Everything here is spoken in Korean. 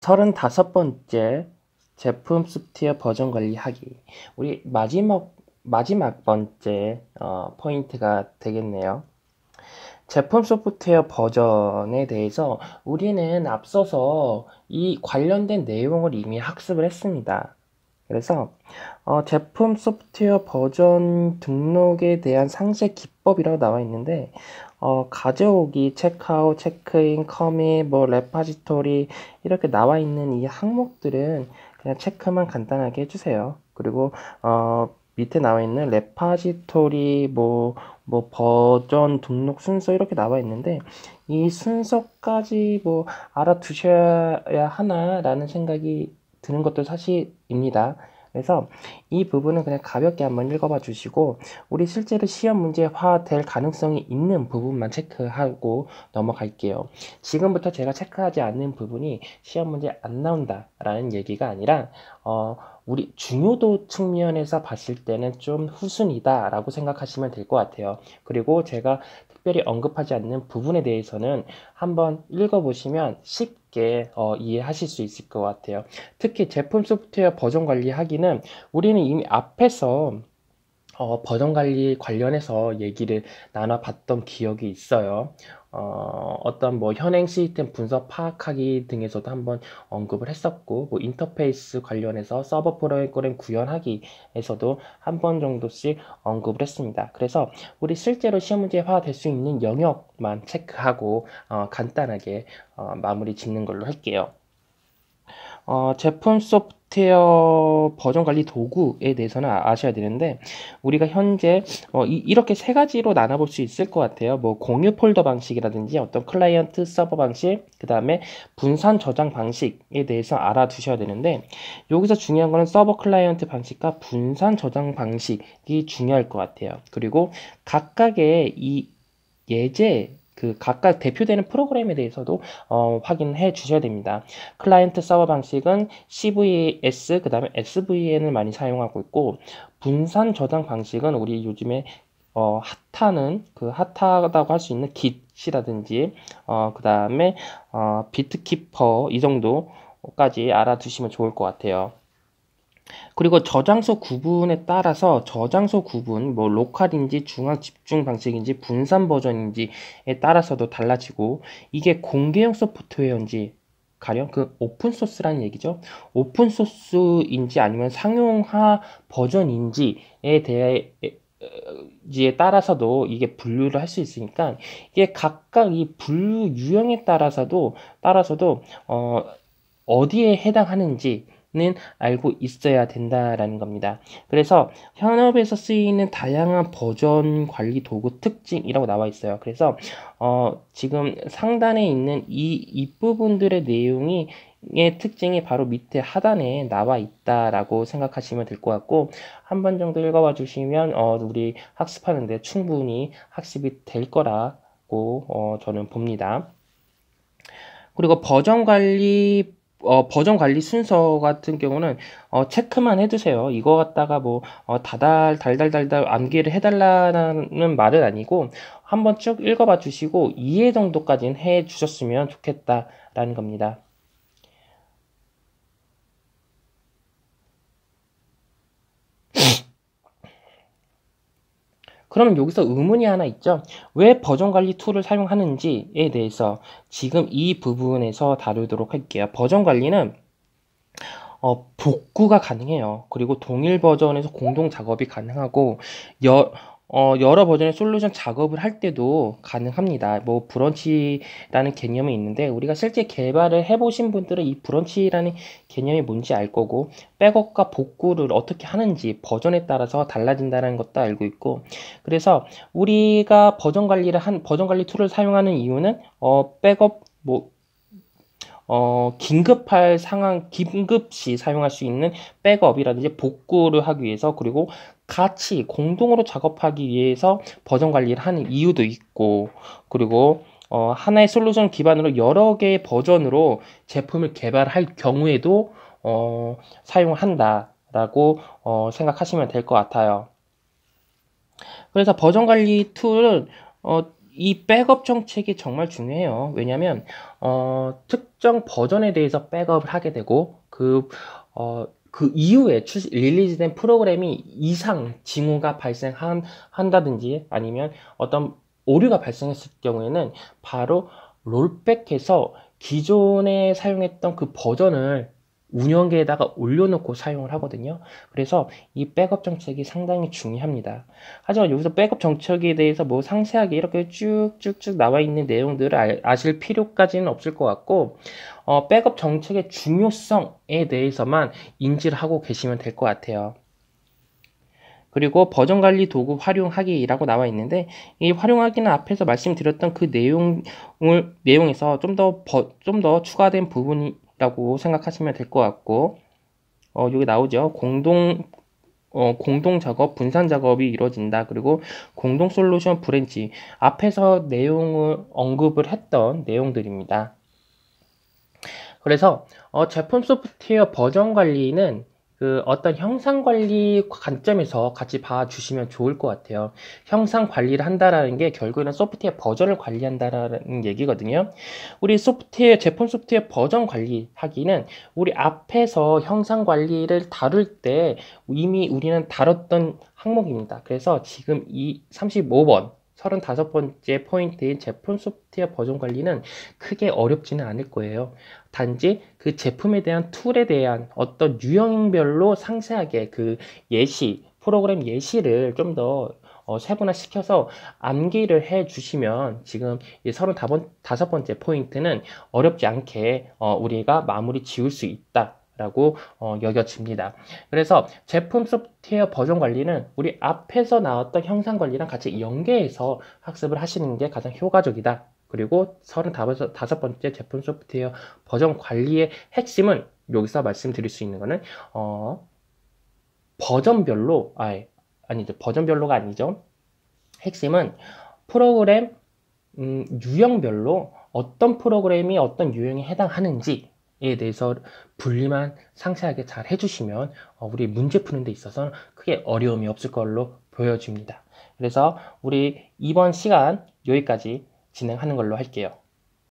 35번째 제품 소프트웨어 버전 관리하기. 우리 마지막, 마지막 번째 어, 포인트가 되겠네요. 제품 소프트웨어 버전에 대해서 우리는 앞서서 이 관련된 내용을 이미 학습을 했습니다. 그래서 어, 제품 소프트웨어 버전 등록에 대한 상세 기법이라고 나와 있는데 어, 가져오기, 체크아웃, 체크인, commit, 뭐 repository 이렇게 나와 있는 이 항목들은 그냥 체크만 간단하게 해주세요. 그리고 어, 밑에 나와 있는 레파지토리 뭐, 뭐 버전 등록 순서 이렇게 나와 있는데 이 순서까지 뭐 알아두셔야 하나라는 생각이 드는 것도 사실입니다. 그래서 이 부분은 그냥 가볍게 한번 읽어봐 주시고 우리 실제로 시험 문제화 될 가능성이 있는 부분만 체크하고 넘어갈게요. 지금부터 제가 체크하지 않는 부분이 시험 문제 안 나온다라는 얘기가 아니라 어, 우리 중요도 측면에서 봤을 때는 좀 후순이다라고 생각하시면 될 것 같아요. 그리고 제가 특별히 언급하지 않는 부분에 대해서는 한번 읽어보시면 쉽게 어, 이해하실 수 있을 것 같아요. 특히 제품 소프트웨어 버전 관리하기는 우리는 이미 앞에서 어, 버전 관리 관련해서 얘기를 나눠봤던 기억이 있어요. 어, 어떤 뭐 현행 시스템 분석 파악하기 등에서도 한번 언급을 했었고, 뭐 인터페이스 관련해서 서버 프로그램 구현하기에서도 한 번 정도씩 언급을 했습니다. 그래서 우리 실제로 시험 문제화 될 수 있는 영역만 체크하고 어, 간단하게 어, 마무리 짓는 걸로 할게요. 어, 제품 소프트웨어 버전 관리 도구에 대해서는 아, 아셔야 되는데 우리가 현재 어, 이렇게 세 가지로 나눠볼 수 있을 것 같아요. 뭐 공유 폴더 방식이라든지 어떤 클라이언트 서버 방식, 그 다음에 분산 저장 방식에 대해서 알아두셔야 되는데 여기서 중요한 거는 서버 클라이언트 방식과 분산 저장 방식이 중요할 것 같아요. 그리고 각각의 이 예제 그 각각 대표되는 프로그램에 대해서도 어, 확인해 주셔야 됩니다. 클라이언트 서버 방식은 CVS 그 다음에 SVN을 많이 사용하고 있고 분산 저장 방식은 우리 요즘에 어, 핫하는 그 핫하다고 할 수 있는 Git이라든지 어, 그 다음에 어, BitKeeper 이 정도까지 알아두시면 좋을 것 같아요. 그리고 저장소 구분에 따라서 저장소 구분, 뭐 로컬인지 중앙 집중 방식인지 분산 버전인지에 따라서도 달라지고 이게 공개형 소프트웨어인지 가령 그 오픈 소스라는 얘기죠. 오픈 소스인지 아니면 상용화 버전인지에 대해 지에 따라서도 이게 분류를 할 수 있으니까 이게 각각 이 분류 유형에 따라서도 따라서도 어 어디에 해당하는지 는 알고 있어야 된다라는 겁니다. 그래서 현업에서 쓰이는 다양한 버전 관리 도구 특징이라고 나와 있어요. 그래서 어, 지금 상단에 있는 이 윗부분들의 내용이 의 특징이 바로 밑에 하단에 나와 있다라고 생각하시면 될 것 같고 한 번 정도 읽어봐 주시면 어, 우리 학습하는데 충분히 학습이 될 거라고 어, 저는 봅니다. 그리고 버전 관리 어, 버전 관리 순서 같은 경우는 어, 체크만 해두세요. 이거 갖다가 뭐 어, 다달 달달달달 암기를 해달라는 말은 아니고 한번 쭉 읽어봐 주시고 이해 정도까지는 해 주셨으면 좋겠다라는 겁니다. 그러면 여기서 의문이 하나 있죠. 왜 버전 관리 툴을 사용하는지에 대해서 지금 이 부분에서 다루도록 할게요. 버전 관리는 어, 복구가 가능해요. 그리고 동일 버전에서 공동 작업이 가능하고 여, 어, 여러 버전의 솔루션 작업을 할 때도 가능합니다. 뭐 branch라는 개념이 있는데 우리가 실제 개발을 해보신 분들은 이 branch라는 개념이 뭔지 알 거고 백업과 복구를 어떻게 하는지 버전에 따라서 달라진다는 것도 알고 있고 그래서 우리가 버전 관리를 한 버전 관리 툴을 사용하는 이유는 어, 백업 뭐 어, 긴급할 상황, 긴급시 사용할 수 있는 백업이라든지 복구를 하기 위해서 그리고 같이 공동으로 작업하기 위해서 버전 관리를 하는 이유도 있고 그리고 어, 하나의 솔루션 기반으로 여러 개의 버전으로 제품을 개발할 경우에도 어, 사용을 한다라고 어, 생각하시면 될 것 같아요. 그래서 버전 관리 툴은 어, 이 백업 정책이 정말 중요해요. 왜냐하면 어, 특정 버전에 대해서 백업을 하게 되고 그 어, 그 이후에 출, 릴리즈된 프로그램이 이상 징후가 발생한다든지 아니면 어떤 오류가 발생했을 경우에는 바로 롤백해서 기존에 사용했던 그 버전을 운영계에다가 올려놓고 사용을 하거든요. 그래서 이 백업 정책이 상당히 중요합니다. 하지만 여기서 백업 정책에 대해서 뭐 상세하게 이렇게 쭉쭉쭉 나와 있는 내용들을 아실 필요까지는 없을 것 같고, 어, 백업 정책의 중요성에 대해서만 인지를 하고 계시면 될 것 같아요. 그리고 버전 관리 도구 활용하기라고 나와 있는데 이 활용하기는 앞에서 말씀드렸던 그 내용을 내용에서 좀 더 좀 더 추가된 부분이라고 생각하시면 될 것 같고 어, 여기 나오죠 공동 어, 공동 작업, 분산 작업이 이루어진다. 그리고 공동 솔루션 branch 앞에서 내용을 언급을 했던 내용들입니다. 그래서 어, 제품 소프트웨어 버전 관리는 그 어떤 형상 관리 관점에서 같이 봐주시면 좋을 것 같아요. 형상 관리를 한다라는 게 결국에는 소프트웨어 버전을 관리한다라는 얘기거든요. 우리 소프트웨어 제품 소프트웨어 버전 관리하기는 우리 앞에서 형상 관리를 다룰 때 이미 우리는 다뤘던 항목입니다. 그래서 지금 이 35번 35번째 포인트인 제품 소프트웨어 버전 관리는 크게 어렵지는 않을 거예요. 단지 그 제품에 대한 툴에 대한 어떤 유형별로 상세하게 그 예시, 프로그램 예시를 좀더 어, 세분화 시켜서 암기를 해 주시면 지금 이 35번째 포인트는 어렵지 않게 어, 우리가 마무리 지을 수 있다. 라고 어, 여겨집니다. 그래서 제품 소프트웨어 버전 관리는 우리 앞에서 나왔던 형상 관리랑 같이 연계해서 학습을 하시는 게 가장 효과적이다. 그리고 35번째 제품 소프트웨어 버전 관리의 핵심은 여기서 말씀드릴 수 있는 거는 어, 버전별로 아 아니죠 버전별로가 아니죠 핵심은 프로그램 음, 유형별로 어떤 프로그램이 어떤 유형에 해당하는지 에 대해서 분리만 상세하게 잘 해주시면 어, 우리 문제 푸는 데 있어서 크게 어려움이 없을 걸로 보여집니다. 그래서 우리 이번 시간 여기까지 진행하는 걸로 할게요.